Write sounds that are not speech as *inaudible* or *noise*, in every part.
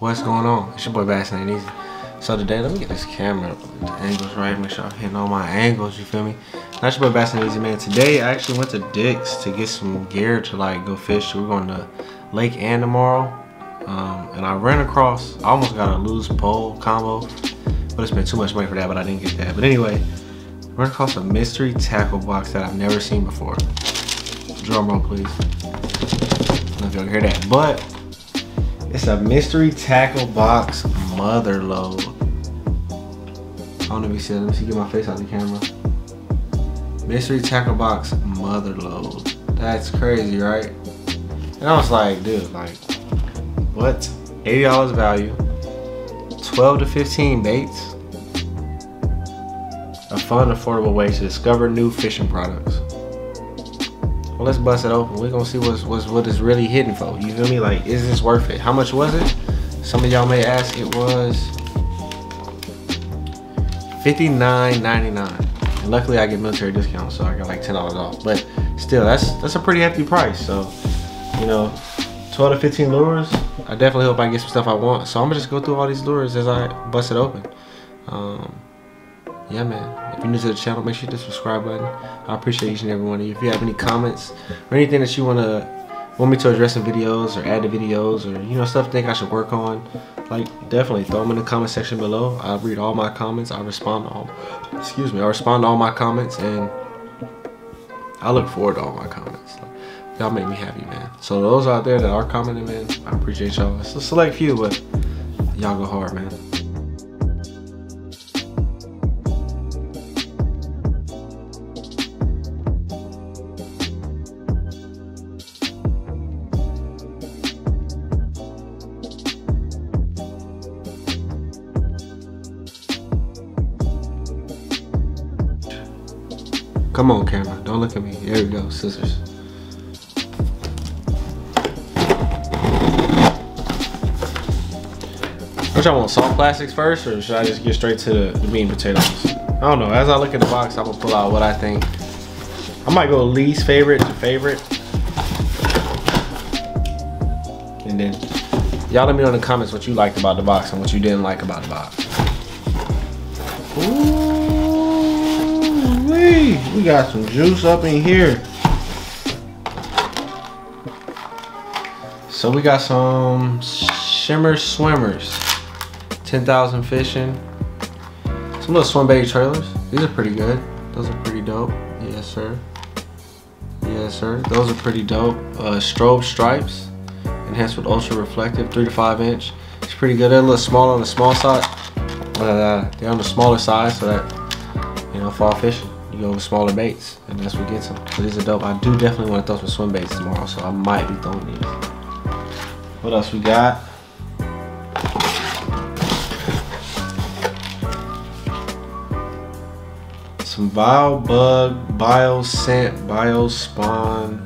What's going on? It's your boy Bass and Easy. So today, let me get this camera, the angles right, make sure I'm hitting all my angles, you feel me? That's your boy Bass and Easy, man. Today, I actually went to Dick's to get some gear to like go fish. We're going to Lake Ann tomorrow. Um, and I ran across, I almost got a Lew's pole combo, but it's been too much money for that, but I didn't get that. But anyway, ran across a mystery tackle box that I've never seen before. Drum roll, please. I don't know if y'all hear that, but it's a mystery tackle box mother load. I don't know if you see it. Let me see, get my face out of the camera. Mystery tackle box mother load. That's crazy, right? And I was like, dude, like, what? $80 value, 12 to 15 baits. A fun, affordable way to discover new fishing products. Well, let's bust it open. We're gonna see what's, what's what is really hidden for. You feel me? Like, is this worth it? How much was it? Some of y'all may ask. It was $59.99. And luckily, I get military discount, so I got like $10 off. But still, that's that's a pretty hefty price. So, you know, 12 to 15 lures. I definitely hope I get some stuff I want. So I'm gonna just go through all these lures as I bust it open. Um, yeah, man. If you're new to the channel, make sure you hit the subscribe button. I appreciate each and every one of you. If you have any comments or anything that you wanna want me to address in videos or add to videos or you know stuff think I should work on, like definitely throw them in the comment section below. I read all my comments. I respond to all. Excuse me. I respond to all my comments and I look forward to all my comments. Y'all make me happy, man. So those out there that are commenting, man, I appreciate y'all. It's a select few, but y'all go hard, man. Come on, camera. Don't look at me. There we go. Scissors. Which I want soft plastics first, or should I just get straight to the, the meat and potatoes? I don't know. As I look at the box, I'm gonna pull out what I think. I might go least favorite to favorite. And then y'all let me know in the comments what you liked about the box and what you didn't like about the box. Ooh, wee. We got some juice up in here. So we got some shimmer swimmers. 10,000 fishing. Some little swim bait trailers. These are pretty good. Those are pretty dope. Yes, sir. Yes, sir. Those are pretty dope. Uh, strobe stripes. Enhanced with ultra reflective, three to five inch. It's pretty good. They're a little small on the small side. Uh, they're on the smaller side so that, you know, fall fishing. You go with smaller baits and that's what gets them. So these are dope. I do definitely want to throw some swim baits tomorrow, so I might be throwing these. What else we got? some Bio Bug, Bio Scent, Bio Spawn,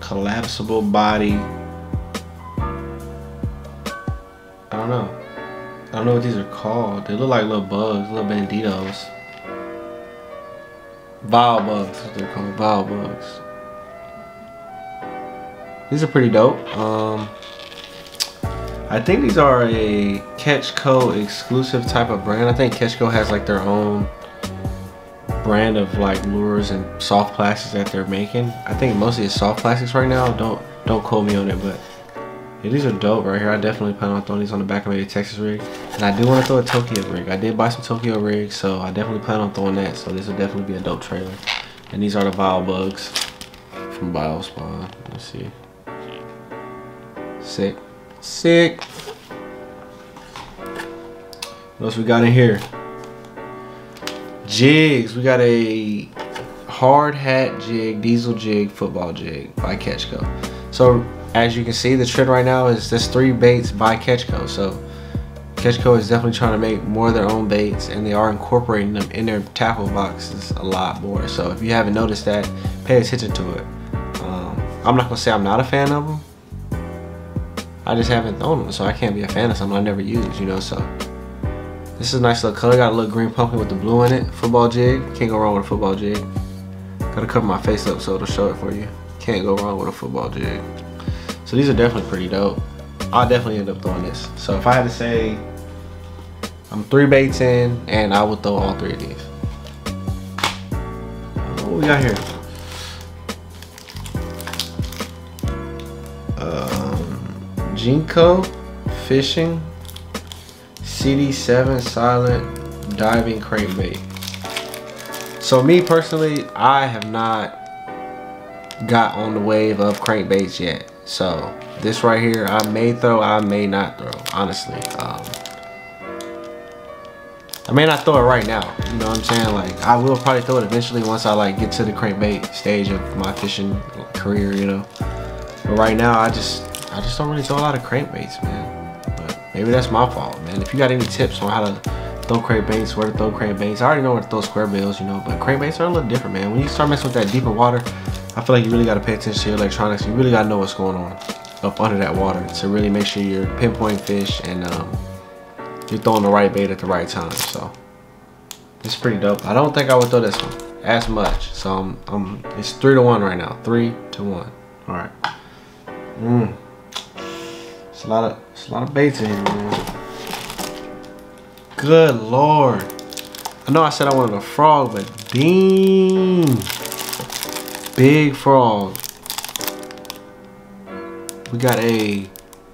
collapsible body. I don't know. I don't know what these are called. They look like little bugs, little banditos. Vile bugs, what they're called, vile bugs. These are pretty dope. Um, I think these are a Catch Co exclusive type of brand. I think Catch Co has like their own brand of like lures and soft plastics that they're making. I think mostly it's soft plastics right now. Don't don't quote me on it, but yeah, these are dope right here. I definitely plan on throwing these on the back of a Texas rig. And I do want to throw a Tokyo rig. I did buy some Tokyo rigs, so I definitely plan on throwing that. So this will definitely be a dope trailer. And these are the Vile Bugs from Biospawn. Let's see. Sick. Sick. What else we got in here? Jigs. We got a hard hat jig, diesel jig, football jig by Catch Co. So as you can see, the trend right now is this three baits by Catch Co. So Catch Co is definitely trying to make more of their own baits and they are incorporating them in their tackle boxes a lot more. So if you haven't noticed that, pay attention to it. Um, I'm not gonna say I'm not a fan of them, I just haven't thrown them, so I can't be a fan of something I never use, you know, so. This is a nice little color, got a little green pumpkin with the blue in it. Football jig, can't go wrong with a football jig. Gotta cover my face up so it'll show it for you. Can't go wrong with a football jig. So these are definitely pretty dope. I'll definitely end up throwing this. So if I had to say, I'm three baits in, and I would throw all three of these. What we got here? Um, Jenko Fishing CD7 Silent Diving Crankbait. So me personally, I have not got on the wave of crankbaits yet. So this right here, I may throw, I may not throw, honestly. Um, I may not throw it right now, you know what I'm saying? Like, I will probably throw it eventually once I like get to the crankbait stage of my fishing career, you know? But right now, I just, I just don't really throw a lot of crankbaits, man. But maybe that's my fault, man. If you got any tips on how to throw crankbaits, where to throw crankbaits, I already know where to throw square bills, you know? But crankbaits are a little different, man. When you start messing with that deeper water, I feel like you really got to pay attention to your electronics. You really got to know what's going on up under that water to really make sure you're pinpointing fish and um, you're throwing the right bait at the right time. So it's pretty dope. I don't think I would throw this one as much. So I'm, I'm it's three to one right now. Three to one. All right. Mmm. It's a lot of it's a lot of baits in here, man. Good lord. I know I said I wanted a frog, but dang. Big frog. We got a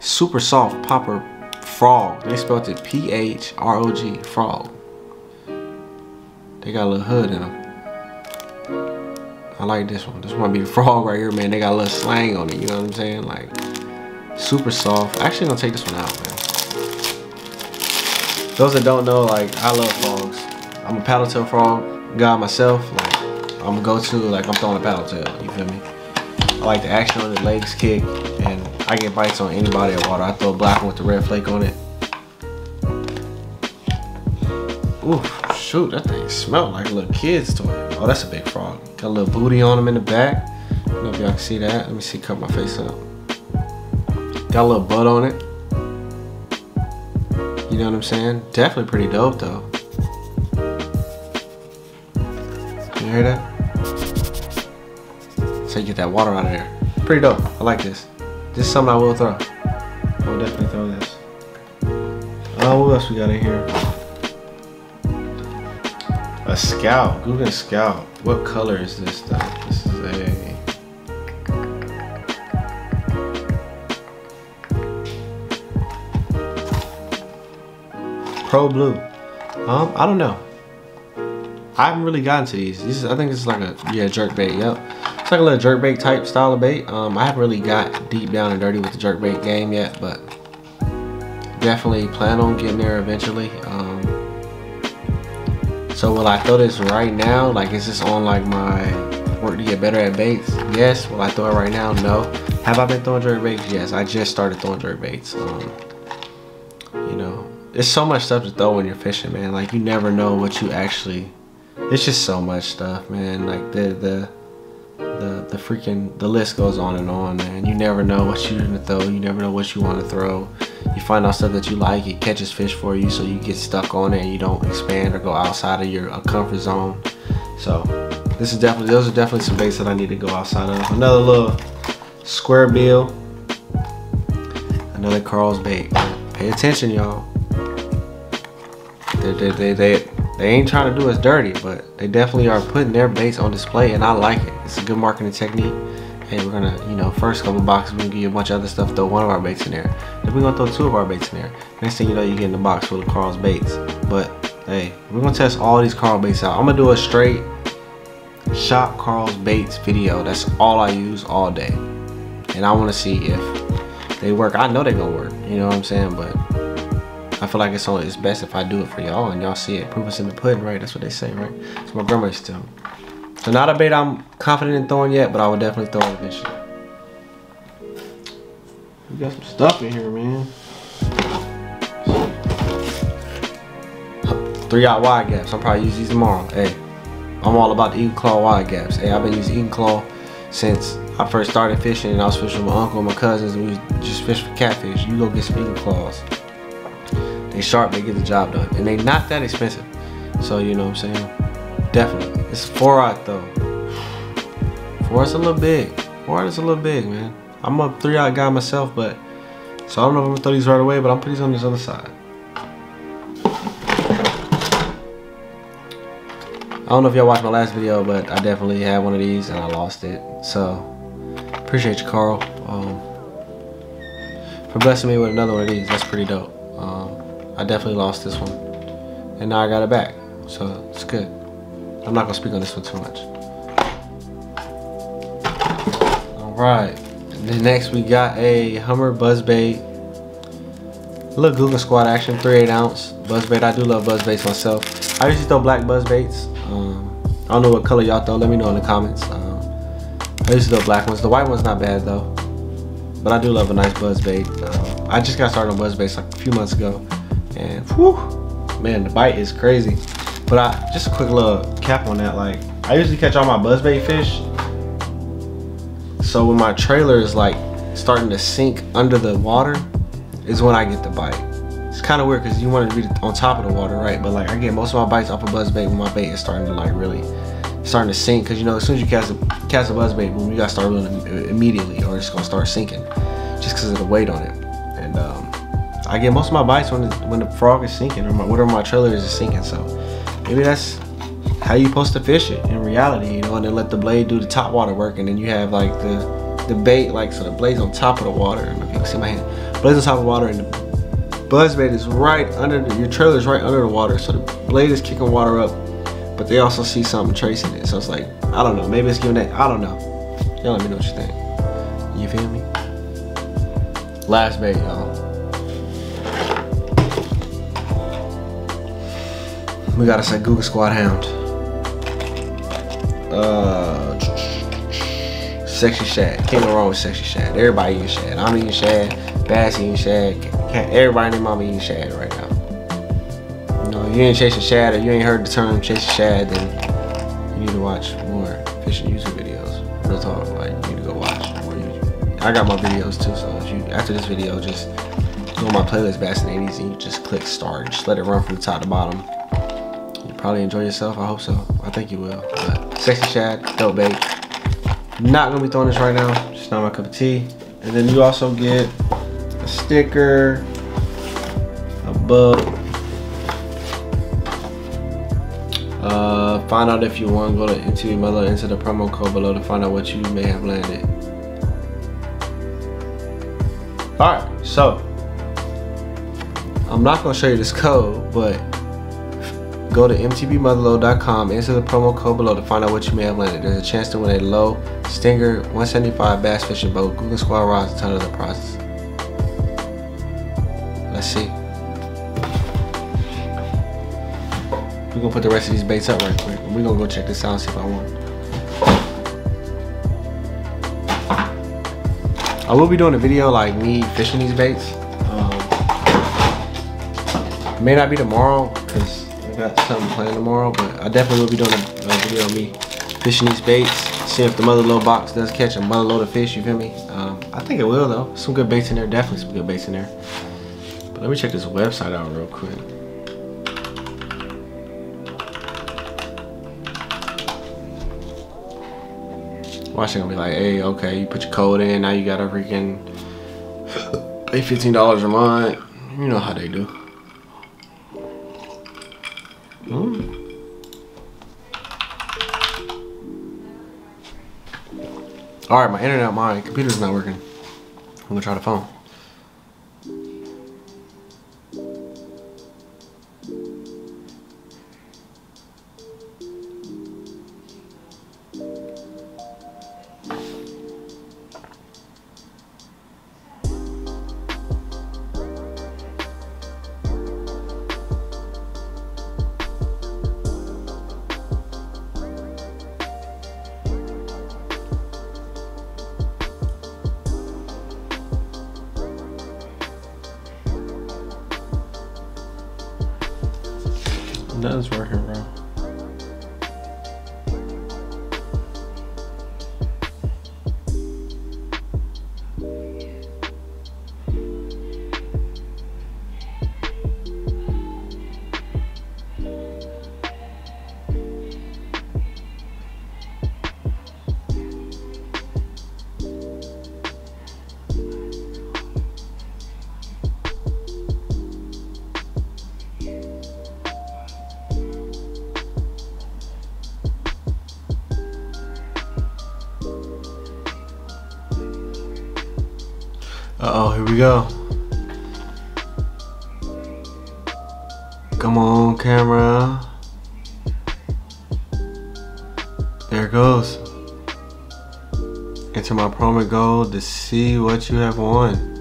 super soft popper frog. They spelled it P-H-R-O-G, frog. They got a little hood in them. I like this one. This one be the *laughs* frog right here, man. They got a little slang on it, you know what I'm saying? Like, super soft. Actually, I'm gonna take this one out, man. Those that don't know, like, I love frogs. I'm a paddle-tail frog guy myself. Like, I'm gonna go to, like, I'm throwing a paddle tail, you feel me? I like the action on the legs kick, and I get bites on any body of water. I throw a black one with the red flake on it. Ooh, shoot, that thing smelled like a little kid's toy. Oh, that's a big frog. Got a little booty on him in the back. I don't know if y'all can see that. Let me see, cut my face up. Got a little butt on it. You know what I'm saying? Definitely pretty dope though. You hear that? So you get that water out of there. Pretty dope. I like this. This is something I will throw. I will definitely throw this. Oh, what else we got in here? A scout. Googan scout. What color is this though? This is a Pro Blue. Um, I don't know. I haven't really gotten to these. This is, I think it's like a yeah jerk bait. Yep, it's like a little jerk bait type style of bait. Um, I haven't really got deep down and dirty with the jerk bait game yet, but definitely plan on getting there eventually. Um, so will I throw this right now? Like, is this on like my work to get better at baits? Yes. Will I throw it right now? No. Have I been throwing jerk baits? Yes. I just started throwing jerk baits. Um, you know, there's so much stuff to throw when you're fishing, man. Like you never know what you actually. It's just so much stuff, man. Like the the the the freaking the list goes on and on, man. You never know what you're gonna throw. You never know what you want to throw. You find out stuff that you like. It catches fish for you, so you get stuck on it and you don't expand or go outside of your uh, comfort zone. So this is definitely those are definitely some baits that I need to go outside of. Another little square bill. Another Karl's bait. Pay attention, y'all. They, they, they, they, they ain't trying to do us dirty, but they definitely are putting their baits on display, and I like it. It's a good marketing technique. Hey, we're gonna, you know, first couple boxes, gonna give you a bunch of other stuff, throw one of our baits in there. Then we're gonna throw two of our baits in there. Next thing you know, you get in the box full of Karl's baits. But, hey, we're gonna test all these Carl baits out. I'm gonna do a straight shop Karl's baits video. That's all I use all day. And I wanna see if they work. I know they gonna work, you know what I'm saying? But I feel like it's only it's best if I do it for y'all and y'all see it. Proof is in the pudding, right? That's what they say, right? That's my grandma used to tell me. So not a bait I'm confident in throwing yet, but I will definitely throw it eventually. We got some stuff in here, man. Three out wide gaps. I'll probably use these tomorrow. Hey, I'm all about the Eagle Claw wide gaps. Hey, I've been using Eagle Claw since I first started fishing and I was fishing with my uncle and my cousins and we just fish for catfish. You go get some Eagle Claws. They sharp, they get the job done. And they not that expensive. So you know what I'm saying? Definitely. It's four out though. Four is a little big. Four is a little big, man. I'm a three out guy myself, but So I don't know if I'm gonna throw these right away, but I'm putting these on this other side. I don't know if y'all watched my last video, but I definitely had one of these and I lost it. So appreciate you, Karl, um, for blessing me with another one of these. That's pretty dope. Um, I definitely lost this one, and now I got it back, so it's good. I'm not gonna speak on this one too much. All right. then next we got a Hummer buzz bait. Little Googan Squad action, 3 8 ounce buzz bait. I do love buzz baits myself. I usually throw black buzz baits. Um, I don't know what color y'all throw. Let me know in the comments. Um, I usually throw black ones. The white one's not bad though. But I do love a nice buzz bait. Um, I just got started on buzz baits like a few months ago. And whew, man, the bite is crazy. But I just a quick little cap on that. Like I usually catch all my buzz bait fish. So when my trailer is like starting to sink under the water, is when I get the bite. It's kind of weird because you want to be on top of the water, right? But like I get most of my bites off of buzz bait when my bait is starting to like really starting to sink. Because you know as soon as you cast a cast a buzz bait, boom, you gotta start reeling immediately, or it's gonna start sinking, just because of the weight on it. I get most of my bites when the, when the frog is sinking, or my, whatever my trailer is, is sinking. So maybe that's how you supposed to fish it in reality, you know, and then let the blade do the top water work, and then you have like the the bait, like so the blade's on top of the water. I don't know if you can see my hand. Blade's on top of the water, and the buzz bait is right under the, your trailer's right under the water, so the blade is kicking water up, but they also see something tracing it. So it's like I don't know, maybe it's giving that. I don't know. Y'all let me know what you think. You feel me? Last bait, y'all. We gotta say Googan Squad Hound. Uh, sexy shad. Can't go wrong with sexy shad. Everybody eating shad. I'm eating shad. Bass eating shad. Everybody and their mama eating shad right now. You know, if you ain't chasing shad or you ain't heard the term chasing shad, then you need to watch more fishing YouTube videos. Real talk, like you need to go watch more YouTube. I got my videos too, so if you after this video, just go on my playlist Bass in the 80s and you just click start. Just let it run from the top to bottom probably enjoy yourself. I hope so. I think you will. But sexy shad, dope bait. Not gonna be throwing this right now. Just not my cup of tea. And then you also get a sticker, a book. Uh, find out if you want. Go to into Mother into the promo code below to find out what you may have landed. All right, so I'm not gonna show you this code, but Go to mtbmotherlode.com, enter the promo code below to find out what you may have landed. There's a chance to win a Lowe Stinger 175 bass fishing boat, Googan Squad rods, a ton of the prizes. Let's see. We're gonna put the rest of these baits up right quick. We're gonna go check this out and see if I want. I will be doing a video like me fishing these baits. Um, may not be tomorrow because got something planned tomorrow, but I definitely will be doing a, a video of me fishing these baits, seeing if the mother lode box does catch a mother load of fish, you feel me? Um, I think it will though. Some good baits in there, definitely some good baits in there. But let me check this website out real quick. Watching gonna be like, hey, okay, you put your code in, now you gotta freaking pay $15 a month. You know how they do. All right, my internet, my computer's not working. I'm gonna try the phone. Nothing's working, bro. Uh oh, here we go. Come on, camera. There it goes. Enter my promo code to see what you have won.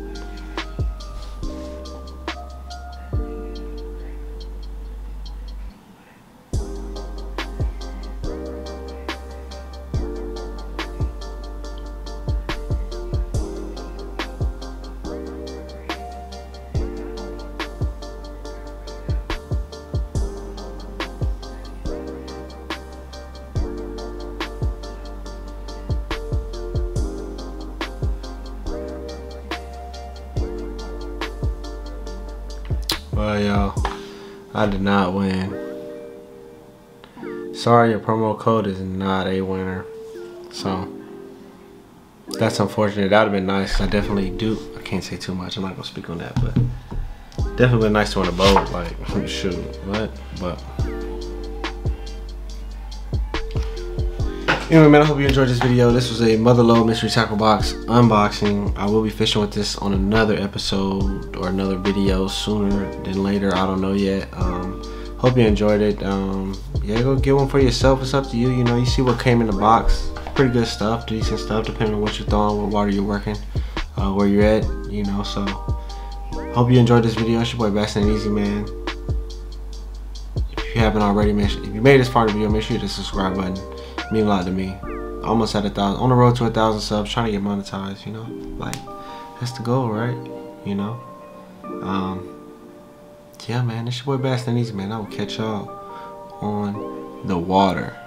I did not win. Sorry, your promo code is not a winner. So, that's unfortunate. That would have been nice. I definitely do. I can't say too much. I'm not going to speak on that, but definitely nice to win a boat. Like, *laughs* shoot, what? But. Anyway, man, I hope you enjoyed this video. This was a Motherlode Mystery Tackle Box unboxing. I will be fishing with this on another episode or another video sooner than later. I don't know yet. Um, hope you enjoyed it. Um, yeah, go get one for yourself. It's up to you. You know, you see what came in the box. Pretty good stuff, decent stuff, depending on what you're throwing, what water you're working, uh, where you're at, you know. So, hope you enjoyed this video. It's your boy Bass and Easy, man. If you haven't already, if you made this part of the video, make sure you hit the subscribe button mean a lot to me. Almost at a thousand, on the road to a thousand subs, trying to get monetized, you know? Like, that's the goal, right? You know? Um, yeah, man, it's your boy Bass Easy, man. I will catch y'all on the water.